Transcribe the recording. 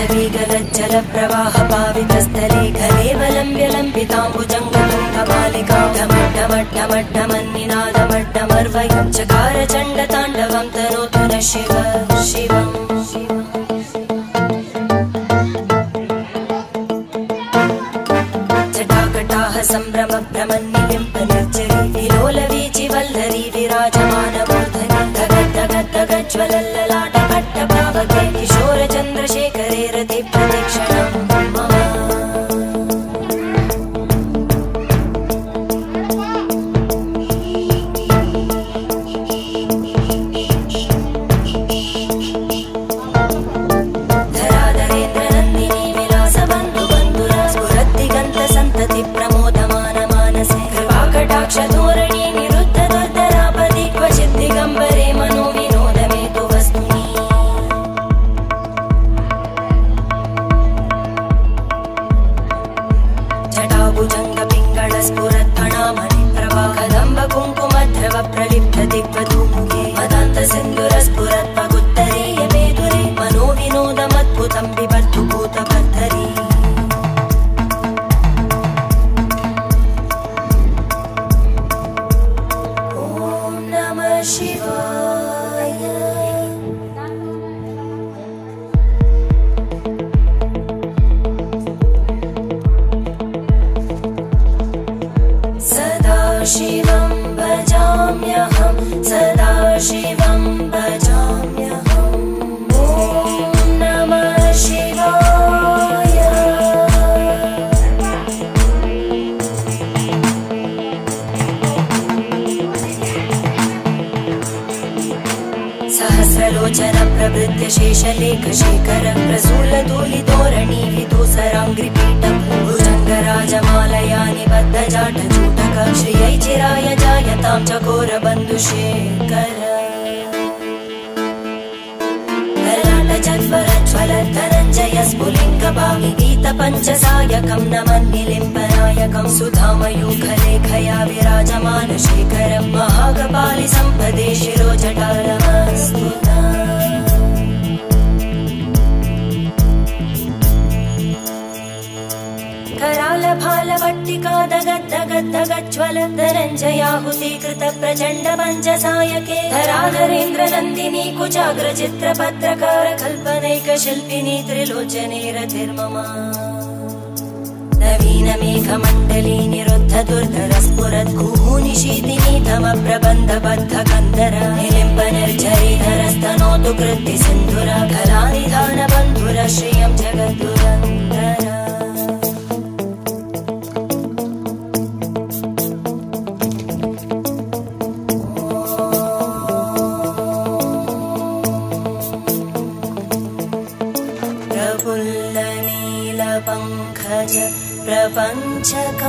जटाटवीगलज्जलप्रवाहपावितस्थले घलेवलम्ब्यलम्बिताम्बुजङ्गतुङ्गमालिकामट्टमट्टमट्टमन्निनादमट्टमर्वयं चकारचण्डताण्डवं तनोतु न शिव शिवम् जटाकटाः सम्भ्रम भ्रमन्निलिम्ब निर्जरी विलोलवीचि वल्लरी विराजमानमूर्धनि कुङ्कुमध्रव प्रलिप्त दिग्वधूमुखे मदान्त सिन्धुर शिवं भजाम्यहं सदा शिवं भजाम्यहम् ॐ नमः शिवाय। सहस्रलोचन प्रभृत्य शेषलेख शेखर प्रसूल श्रियै चिराय जायतां चकोर बन्धुशेखर ललाटचत्वरज्वल धनञ्जय स्फुलिङ्गभावि गीत पञ्चसायकं नमन्निलिम्बनायकं सुधामयूखलेखया विराजमान शेखरं महागपालि सम्पदे शिरो जटारमस्तु धनञ्जयाहुतीकृत प्रचण्ड पञ्चसायके धराधरेन्द्र नन्दिनी कुचाग्रचित्रपत्रकार कल्पनैकशिल्पिनी त्रिलोचने रतिर्मम नवीनमेघमण्डली निरुद्ध दुर्धर स्फुरत् कुहूनिशीतिनी तम प्रबन्ध बद्ध कन्दर निलिम्ब निर्झरीधरस्तनोतु कृत्ति सिन्धुर कलानिधान प्रपञ्चकारिम